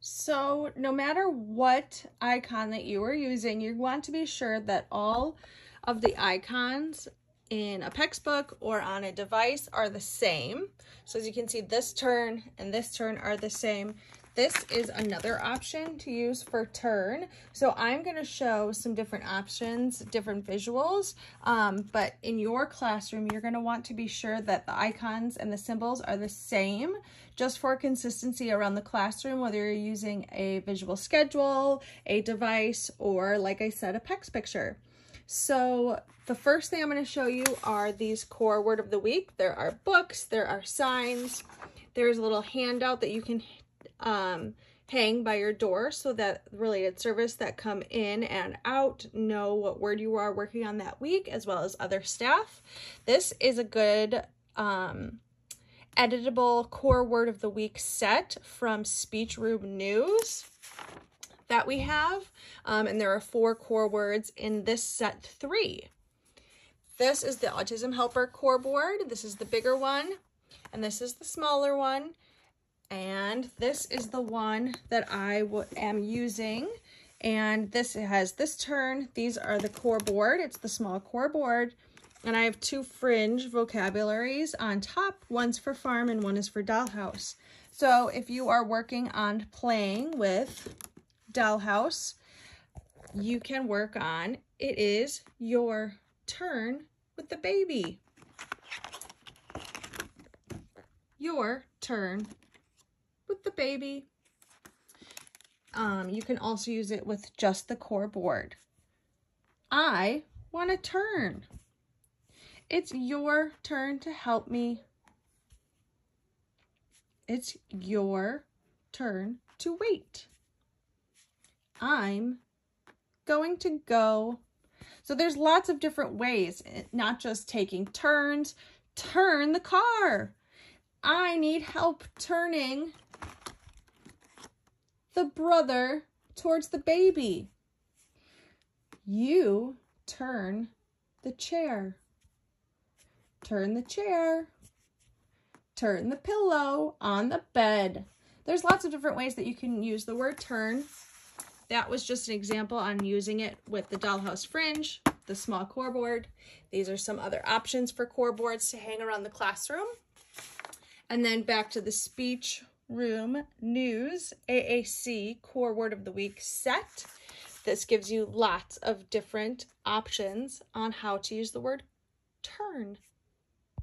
So no matter what icon that you are using, you want to be sure that all of the icons in a textbook or on a device are the same. So as you can see, this turn and this turn are the same. This is another option to use for turn. So I'm going to show some different options, different visuals, um, but in your classroom, you're going to want to be sure that the icons and the symbols are the same just for consistency around the classroom, whether you're using a visual schedule, a device, or like I said, a PECS picture. So the first thing I'm going to show you are these core word of the week. There are books, there are signs, there's a little handout that you can um, hang by your door so that related service that come in and out know what word you are working on that week as well as other staff. This is a good um, editable core word of the week set from Speech Room News that we have. Um, and there are four core words in this set three. This is the Autism Helper core board. This is the bigger one. And this is the smaller one. And this is the one that I am using. And this has this turn. These are the core board. It's the small core board. And I have two fringe vocabularies on top. One's for farm and one is for dollhouse. So if you are working on playing with dollhouse, you can work on it is your turn with the baby. Your turn with the baby. Um, you can also use it with just the core board. I want to turn. It's your turn to help me. It's your turn to wait. I'm going to go. So there's lots of different ways, eh, not just taking turns. Turn the car. I need help turning the brother towards the baby. You turn the chair. Turn the chair. Turn the pillow on the bed. There's lots of different ways that you can use the word turn. That was just an example on using it with the dollhouse fringe, the small core board. These are some other options for core boards to hang around the classroom. And then back to the speech Room News AAC Core Word of the Week set. This gives you lots of different options on how to use the word turn.